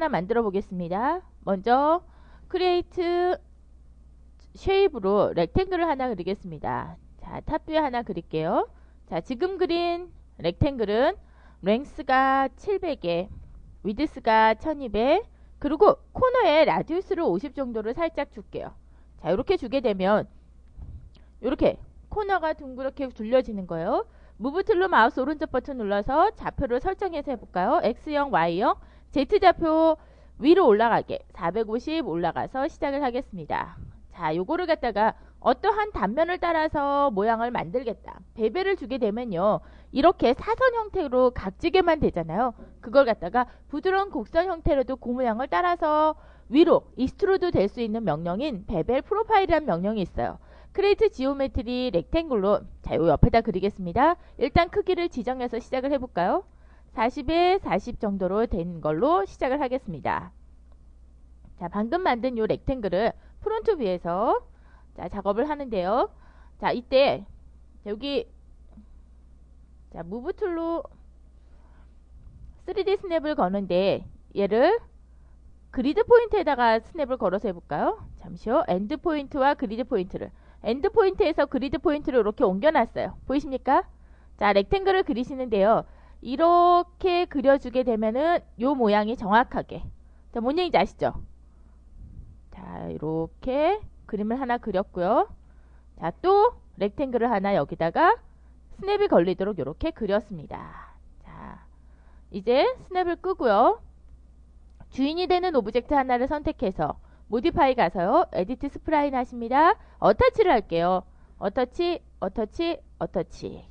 하나 만들어 보겠습니다. 먼저 create shape으로 rectangle을 하나 그리겠습니다. 자, top view에 하나 그릴게요. 자, 지금 그린 rectangle은 length가 700에 width가 1200 그리고 코너에 radius를 50 정도를 살짝 줄게요. 자, 이렇게 주게 되면 이렇게 코너가 둥그렇게 둘려지는 거예요. move tool로 마우스 오른쪽 버튼 눌러서 좌표를 설정해서 해볼까요? X영, Y영, Z좌표 위로 올라가게 450 올라가서 시작을 하겠습니다. 자, 요거를 갖다가 어떠한 단면을 따라서 모양을 만들겠다. bevel을 주게 되면요. 이렇게 사선 형태로 각지게만 되잖아요. 그걸 갖다가 부드러운 곡선 형태로도 그 모양을 따라서 위로 extrude도 될 수 있는 명령인 bevel profile이라는 명령이 있어요. create geometry rectangle로 자, 요 옆에다 그리겠습니다. 일단 크기를 지정해서 시작을 해볼까요? 40에 40 정도로 된 걸로 시작을 하겠습니다. 자, 방금 만든 요 rectangle을 front view에서 자, 작업을 하는데요. 자, 이때 여기 자, 무브 툴로 3D 스냅을 거는데 얘를 grid point에다가 snap을 걸어서 해볼까요? 잠시요. 엔드 포인트와 그리드 포인트를 엔드 포인트에서 그리드 포인트를 이렇게 옮겨놨어요. 보이십니까? 자, rectangle을 그리시는데요. 이렇게 그려주게 되면은 요 모양이 정확하게 자, 뭔 얘기인지 아시죠? 자, 이렇게 그림을 하나 그렸고요. 자, 또 rectangle을 하나 여기다가 snap이 걸리도록 이렇게 그렸습니다. 자, 이제 snap을 끄고요. 주인이 되는 object 하나를 선택해서 modify 가서요. edit spline 하십니다. attach를 할게요. attach, attach, attach.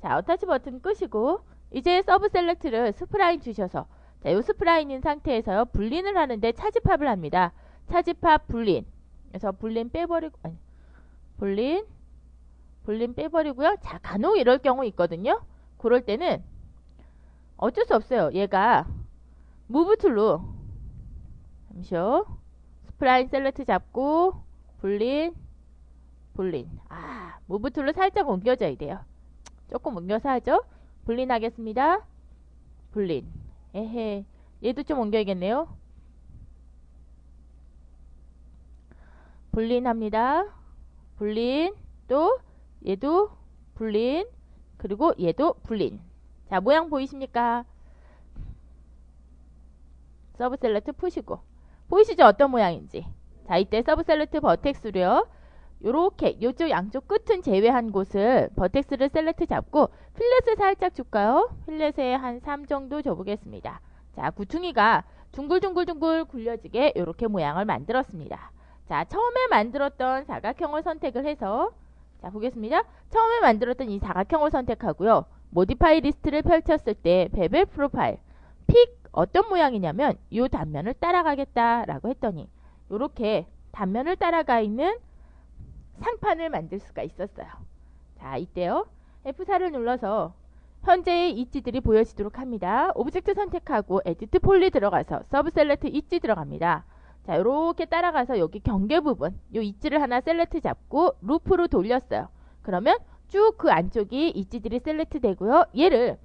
자, attach 버튼 끄시고 이제 sub select를 spline 주셔서 자, 요 spline인 상태에서요. boolean을 하는데 차집합을 합니다. 차집합 boolean. 그래서 boolean 빼버리고 아니, boolean boolean 빼버리고요. 자, 간혹 이럴 경우 있거든요. 그럴 때는 어쩔 수 없어요. 얘가 move tool로 잠시요. spline select 잡고 boolean boolean 아 move tool로 살짝 옮겨져야 돼요. 조금 옮겨서 하죠. boolean하겠습니다. boolean 에헤 얘도 좀 옮겨야겠네요. boolean합니다. boolean 또 얘도 boolean 그리고 얘도 boolean 자 모양 보이십니까? sub select 푸시고 보이시죠 어떤 모양인지 자 이때 sub select vertex로요 요렇게 요쪽 양쪽 끝은 제외한 곳을 vertex를 select 잡고 fillet을 살짝 줄까요? fillet에 한 3 정도 줘보겠습니다. 자 구퉁이가 둥글둥글둥글 굴려지게 이렇게 모양을 만들었습니다. 자 처음에 만들었던 사각형을 선택을 해서 자 보겠습니다. 처음에 만들었던 이 사각형을 선택하고요. modify 리스트를 펼쳤을 때 bevel profile pick 어떤 모양이냐면 이 단면을 따라가겠다라고 했더니 이렇게 단면을 따라가 있는 상판을 만들 수가 있었어요. 자, 이때요. F4를 눌러서 현재의 edge들이 보여지도록 합니다. object 선택하고 edit poly 들어가서 sub select edge 들어갑니다. 자, 이렇게 따라가서 여기 경계 부분, 요 edge를 하나 select 잡고 loop로 돌렸어요. 그러면 쭉 그 안쪽이 edge들이 select 되고요. 얘를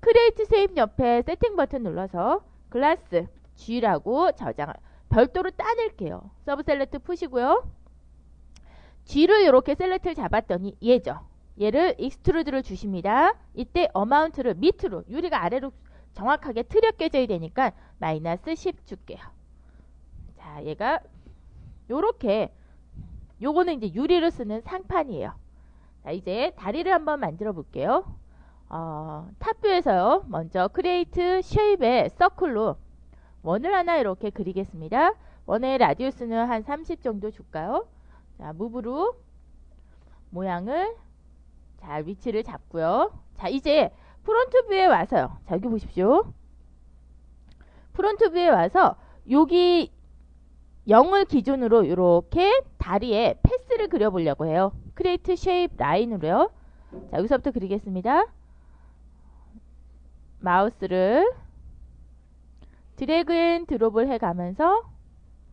create shape 옆에 세팅 버튼 눌러서 glass G라고 저장을 별도로 따낼게요. sub select 푸시고요. G를 이렇게 select를 잡았더니 얘죠. 얘를 extrude를 주십니다. 이때 amount를 밑으로 유리가 아래로 정확하게 틀에 껴져야 되니까 마이너스 10 줄게요. 자, 얘가 요렇게 요거는 이제 유리를 쓰는 상판이에요. 자, 이제 다리를 한번 만들어 볼게요. 어, top view에서요. 먼저 create shape의 circle로 원을 하나 이렇게 그리겠습니다. 원의 radius는 한 30 정도 줄까요? 자, move로 모양을 잘 위치를 잡고요. 자, 이제 front view에 와서요. 자, 여기 보십시오. front view에 와서 여기 0을 기준으로 이렇게 다리에 path를 그려보려고 해요. create shape line으로요. 자, 여기서부터 그리겠습니다. 마우스를 drag and drop을 해가면서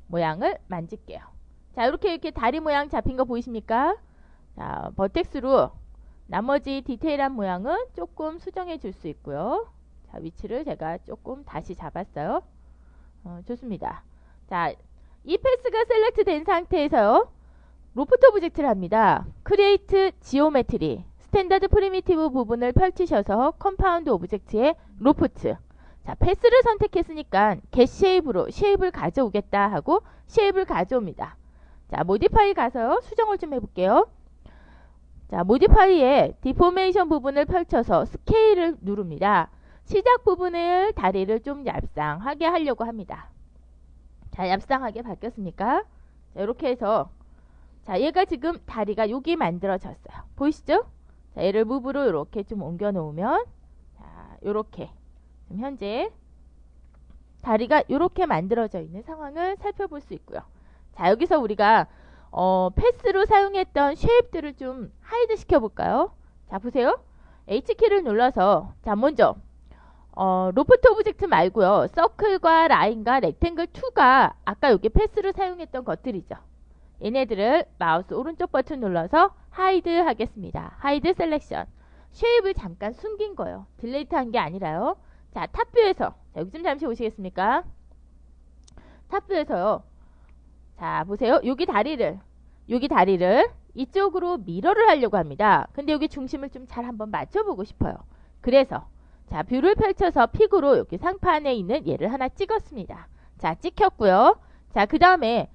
모양을 만질게요. 자, 이렇게 이렇게 다리 모양 잡힌 거 보이십니까? 자, vertex로 나머지 디테일한 모양은 조금 수정해 줄 수 있고요. 자, 위치를 제가 조금 다시 잡았어요. 어, 좋습니다. 자, 이 path가 select 된 상태에서요. loft object를 합니다. create geometry standard primitive 부분을 펼치셔서 compound object의 loft 자, path를 선택했으니까 get shape로 shape을 가져오겠다 하고 shape을 가져옵니다. 자, modify 가서요. 수정을 좀 해볼게요. 자, modify에 deformation 부분을 펼쳐서 스케일을 누릅니다. 시작 부분을 다리를 좀 얇상하게 하려고 합니다. 자, 얇상하게 바뀌었습니까? 자, 이렇게 해서 자, 얘가 지금 다리가 여기 만들어졌어요. 보이시죠? 자, 얘를 move로 이렇게 좀 옮겨 놓으면 자, 요렇게 현재 다리가 이렇게 만들어져 있는 상황을 살펴볼 수 있고요. 자, 여기서 우리가 어, path로 사용했던 shape들을 좀 hide 시켜볼까요? 자, 보세요. H키를 눌러서 자, 먼저 어, loft object 말고요. circle과 line과 rectangle 2가 아까 여기 path로 사용했던 것들이죠. 얘네들을 마우스 오른쪽 버튼 눌러서 hide 하겠습니다. hide selection. shape을 잠깐 숨긴 거예요. delete 한 게 아니라요. 자, top view에서 자, 여기 좀 잠시 오시겠습니까? top view에서요. 자, 보세요. 여기 다리를 여기 다리를 이쪽으로 mirror를 하려고 합니다. 근데 여기 중심을 좀 잘 한번 맞춰보고 싶어요. 그래서 자, view를 펼쳐서 pick으로 여기 상판에 있는 얘를 하나 찍었습니다. 자, 찍혔고요. 자, 그 다음에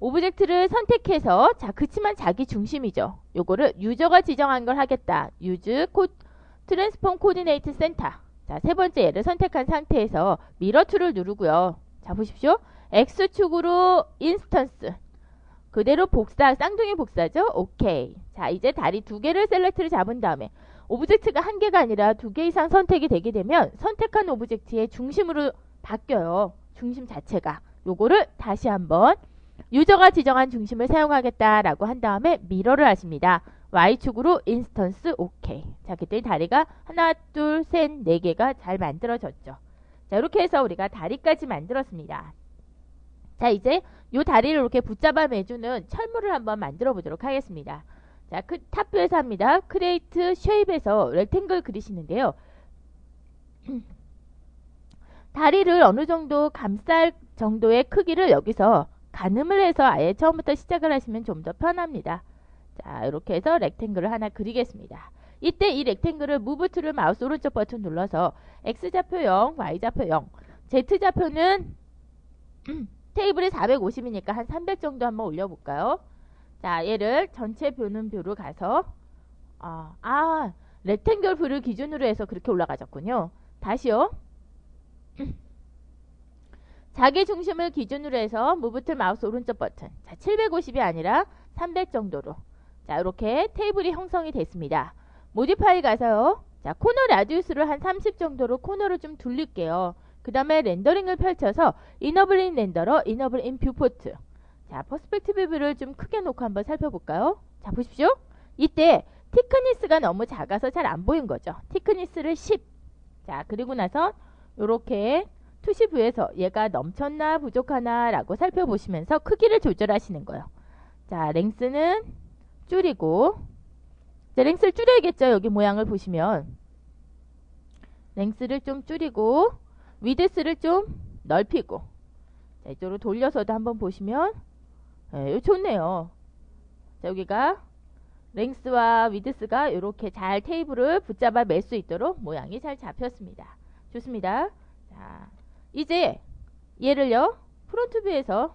object를 선택해서 자, 그치만 자기 중심이죠. 요거를 유저가 지정한 걸 하겠다. use 코 transform coordinate center. 자, 세 번째 얘를 선택한 상태에서 mirror tool을 누르고요. 자, 보십시오. X축으로 instance. 그대로 복사, 쌍둥이 복사죠? 오케이. 자, 이제 다리 두 개를 select를 잡은 다음에 object가 한 개가 아니라 두 개 이상 선택이 되게 되면 선택한 object의 중심으로 바뀌어요. 중심 자체가. 요거를 다시 한번 유저가 지정한 중심을 사용하겠다라고 한 다음에 mirror를 하십니다. Y축으로 instance 오케이. 자, 그때 다리가 하나, 둘, 셋, 네 개가 잘 만들어졌죠. 자, 이렇게 해서 우리가 다리까지 만들었습니다. 자, 이제 이 다리를 이렇게 붙잡아 매주는 철물을 한번 만들어 보도록 하겠습니다. 자, 그 top view에서 합니다. create shape에서 rectangle 그리시는데요. 다리를 어느 정도 감쌀 정도의 크기를 여기서 가늠을 해서 아예 처음부터 시작을 하시면 좀 더 편합니다. 자, 이렇게 해서 rectangle을 하나 그리겠습니다. 이때 이 rectangle을 move tool을 마우스 오른쪽 버튼 눌러서 X좌표 0, Y좌표 0, Z좌표는 테이블이 450이니까 한 300 정도 한번 올려볼까요? 자, 얘를 전체 view는 view로 가서 아, 아 rectangle view를 기준으로 해서 그렇게 올라가졌군요. 다시요. 자기 중심을 기준으로 해서 move tool 마우스 오른쪽 버튼. 자, 750이 아니라 300 정도로. 자, 이렇게 테이블이 형성이 됐습니다. modify 가서요. 자, corner radius를 한 30 정도로 코너를 좀 둘릴게요. 그 다음에 rendering을 펼쳐서 enable in renderer, enable in viewport. 자, perspective view를 좀 크게 놓고 한번 살펴볼까요? 자, 보십시오. 이때 thickness가 너무 작아서 잘 안 보인 거죠. thickness를 10. 자, 그리고 나서 이렇게 투시뷰에서 얘가 넘쳤나 부족하나 라고 살펴보시면서 크기를 조절하시는 거예요. 자, 랭스는 줄이고 자, 랭스를 줄여야겠죠. 여기 모양을 보시면 랭스를 좀 줄이고 위드스를 좀 넓히고 자, 이쪽으로 돌려서도 한번 보시면 네, 좋네요. 자, 여기가 랭스와 위드스가 이렇게 잘 테이블을 붙잡아 맬 수 있도록 모양이 잘 잡혔습니다. 좋습니다. 자, 이제 얘를요. front view에서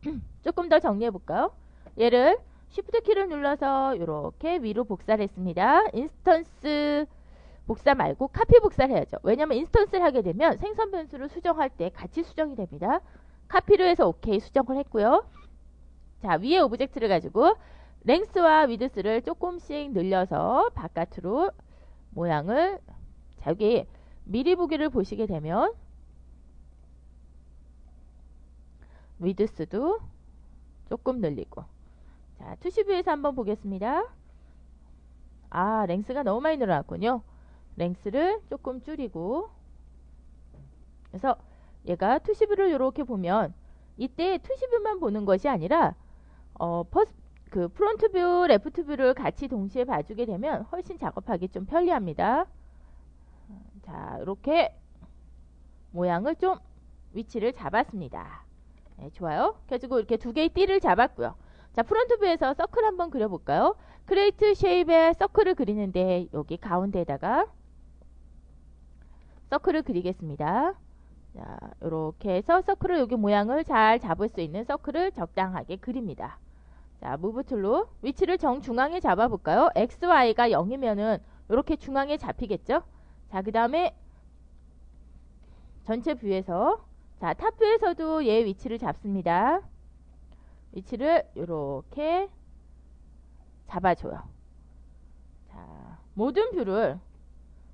조금 더 정리해 볼까요? 얘를 shift 키를 눌러서 이렇게 위로 복사를 했습니다. instance 복사 말고 카피 복사를 해야죠. 왜냐하면 instance를 하게 되면 생성 변수를 수정할 때 같이 수정이 됩니다. copy로 해서 오케이 수정을 했고요. 자 위에 object를 가지고 length와 width를 조금씩 늘려서 바깥으로 모양을 자 여기 미리 보기를 보시게 되면 위드스도 조금 늘리고 자 투시view에서 한번 보겠습니다. 아 length가 너무 많이 늘어났군요. length를 조금 줄이고 그래서 얘가 투시view를 이렇게 보면 이때 투시view만 보는 것이 아니라 어, pers, 그 front view, left view를 같이 동시에 봐주게 되면 훨씬 작업하기 좀 편리합니다. 자, 이렇게 모양을 좀 위치를 잡았습니다. 네, 좋아요. 그래가지고 이렇게 두 개의 띠를 잡았고요. 자, front view에서 circle 한번 그려볼까요? create shape의 circle을 그리는데 여기 가운데에다가 circle을 그리겠습니다. 자, 이렇게 해서 circle을 여기 모양을 잘 잡을 수 있는 circle을 적당하게 그립니다. 자, move tool로 위치를 정중앙에 잡아볼까요? x, y가 0이면은 이렇게 중앙에 잡히겠죠? 자, 그 다음에 전체 view에서 자, top view에서도 얘 위치를 잡습니다. 위치를 이렇게 잡아줘요. 자, 모든 view를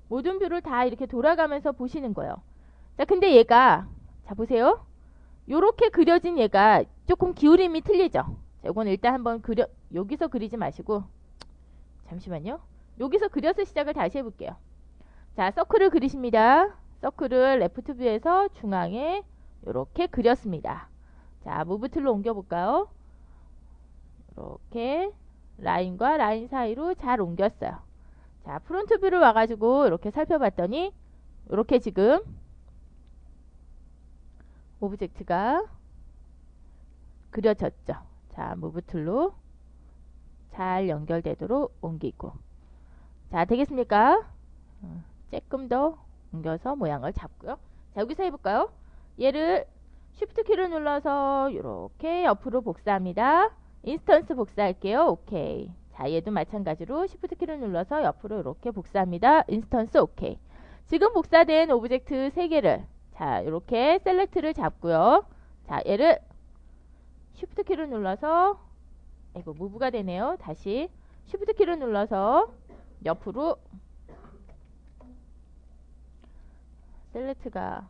모든 view를 다 이렇게 돌아가면서 보시는 거예요. 자, 근데 얘가 자 보세요. 요렇게 그려진 얘가 조금 기울임이 틀리죠. 자, 이건 일단 한번 그려 여기서 그리지 마시고 잠시만요. 여기서 그려서 시작을 다시 해볼게요. 자, circle을 그리십니다. circle을 left view에서 중앙에 이렇게 그렸습니다. 자, move tool로 옮겨볼까요? 이렇게 라인과 라인 사이로 잘 옮겼어요. 자, front view를 와가지고 이렇게 살펴봤더니 이렇게 지금 object가 그려졌죠. 자, move tool로 잘 연결되도록 옮기고 자, 되겠습니까? 어, 조금 더 옮겨서 모양을 잡고요. 자, 여기서 해볼까요? 얘를 shift 키를 눌러서 이렇게 옆으로 복사합니다. instance 복사할게요. 오케이. 자, 얘도 마찬가지로 shift 키를 눌러서 옆으로 이렇게 복사합니다. instance 오케이. 지금 복사된 object 3개를 자, 이렇게 select를 잡고요. 자, 얘를 shift 키를 눌러서 이거 move가 되네요. 다시 shift 키를 눌러서 옆으로 select가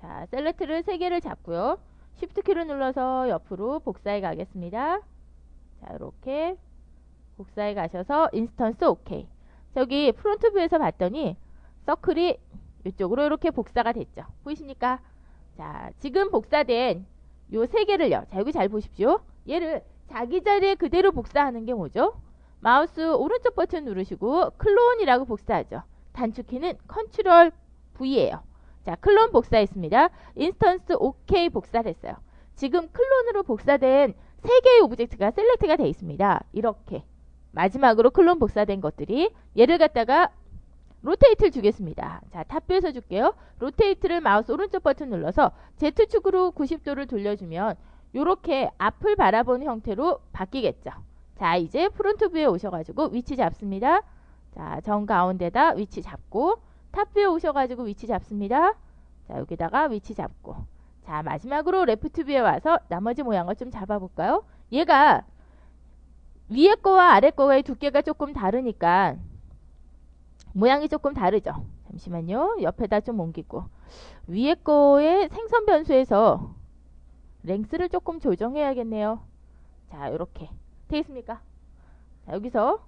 자, select를 3개를 잡고요. shift 키를 눌러서 옆으로 복사해 가겠습니다. 자, 이렇게 복사해 가셔서 instance 오케이. 저기 front view에서 봤더니 circle이 이쪽으로 이렇게 복사가 됐죠. 보이십니까? 자, 지금 복사된 요 세 개를요. 자, 여기 잘 보십시오. 얘를 자기 자리에 그대로 복사하는 게 뭐죠? 마우스 오른쪽 버튼 누르시고 clone이라고 복사하죠. 단축키는 control V예요. 자, clone 복사했습니다. instance OK 복사했어요. 지금 clone으로 복사된 세 개의 object가 select가 되어 있습니다. 이렇게 마지막으로 clone 복사된 것들이 얘를 갖다가 rotate를 주겠습니다. 자, top view에서 줄게요. rotate를 마우스 오른쪽 버튼 눌러서 Z축으로 90도를 돌려주면 이렇게 앞을 바라보는 형태로 바뀌겠죠. 자, 이제 front view에 오셔가지고 위치 잡습니다. 자, 정 가운데다 위치 잡고 top view에 오셔가지고 위치 잡습니다. 자, 여기다가 위치 잡고 자, 마지막으로 left view에 와서 나머지 모양을 좀 잡아볼까요? 얘가 위에 거와 아래 거의 두께가 조금 다르니까 모양이 조금 다르죠. 잠시만요. 옆에다 좀 옮기고 위에 거의 생성 변수에서 length를 조금 조정해야겠네요. 자, 이렇게 되겠습니까? 자, 여기서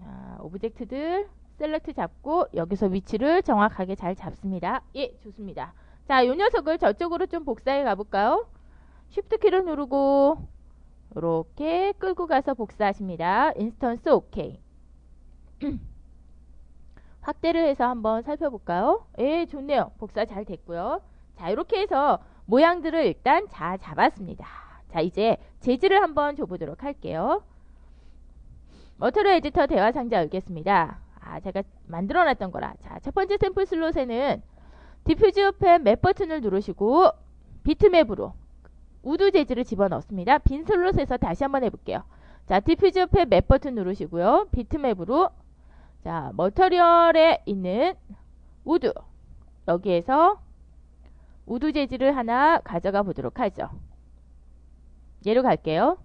자, object들 select 잡고 여기서 위치를 정확하게 잘 잡습니다. 예, 좋습니다. 자, 이 녀석을 저쪽으로 좀 복사해 가볼까요? shift 키를 누르고 이렇게 끌고 가서 복사하십니다. instance 오케이. 확대를 해서 한번 살펴볼까요? 예, 좋네요. 복사 잘 됐고요. 자, 이렇게 해서 모양들을 일단 잘 잡았습니다. 자, 이제 재질을 한번 줘보도록 할게요. material editor 대화 상자 열겠습니다. 아, 제가 만들어놨던 거라. 자, 첫 번째 sample slot에는 diffuse 빈 map 버튼을 누르시고 bitmap으로 wood 재질을 집어넣습니다. 빈 slot에서 다시 한번 해볼게요. 자, diffuse 빈 map 버튼 누르시고요. bitmap으로 자, material에 있는 wood 여기에서 wood 재질을 하나 가져가 보도록 하죠. 예로 갈게요.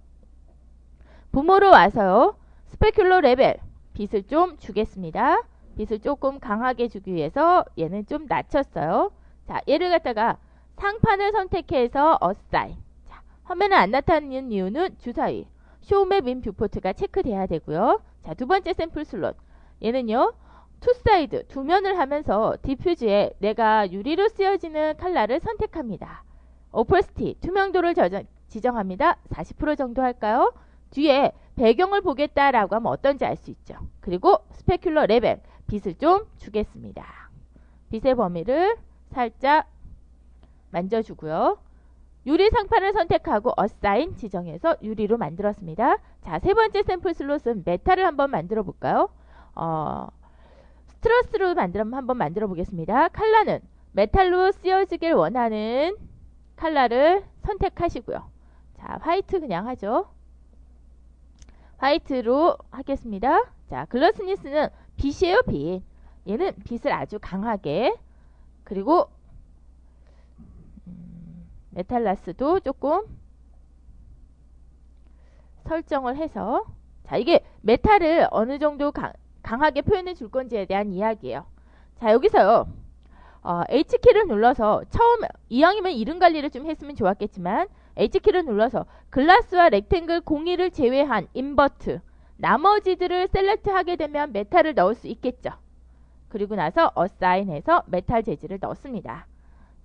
부모로 와서요. specular level 빛을 좀 주겠습니다. 빛을 조금 강하게 주기 위해서 얘는 좀 낮췄어요. 자, 얘를 갖다가 상판을 선택해서 assign. 자, 화면에 안 나타나는 이유는 주사위. show map in viewport가 체크돼야 되고요. 자, 두 번째 sample slot. 얘는요. two side, 두 면을 하면서 diffuse에 내가 유리로 쓰여지는 칼라를 선택합니다. opacity, 투명도를 저장, 지정합니다. 40% 정도 할까요? 뒤에 배경을 보겠다라고 하면 어떤지 알 수 있죠. 그리고 specular level, 빛을 좀 주겠습니다. 빛의 범위를 살짝 만져주고요. 유리 상판을 선택하고 assign 지정해서 유리로 만들었습니다. 자, 세 번째 sample slot은 메탈을 한번 만들어 볼까요? 어, Strauss로 만들어 한번 만들어 보겠습니다. 칼라는 메탈로 쓰여지길 원하는 칼라를 선택하시고요. 자, 화이트 그냥 하죠. 화이트로 하겠습니다. 자, 글러스니스는 빛이에요, 빛. 얘는 빛을 아주 강하게 그리고 음, 메탈라스도 조금 설정을 해서 자, 이게 메탈을 어느 정도 강, 강하게 표현해 줄 건지에 대한 이야기예요. 자, 여기서요. 어, H키를 눌러서 처음 이왕이면 이름 관리를 좀 했으면 좋았겠지만 H키를 눌러서 glass와 rectangle 공이를 제외한 invert 나머지들을 select 하게 되면 메탈을 넣을 수 있겠죠. 그리고 나서 assign해서 메탈 재질을 넣습니다.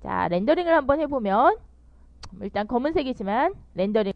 자, 렌더링을 한번 해보면 일단 검은색이지만 렌더링